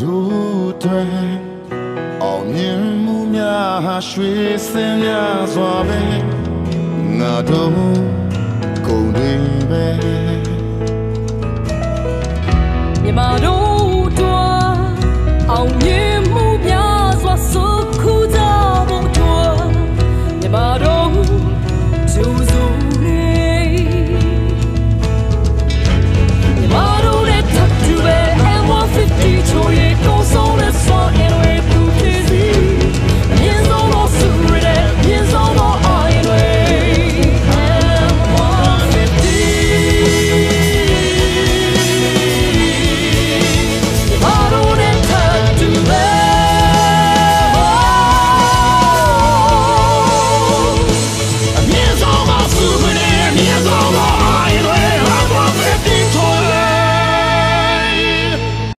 တို့တွေအောင်မြင်မှုများရွှေစင်များစွာပဲငါတို့ကုန်တွေပဲမြမတို့တွားအောင်မြင်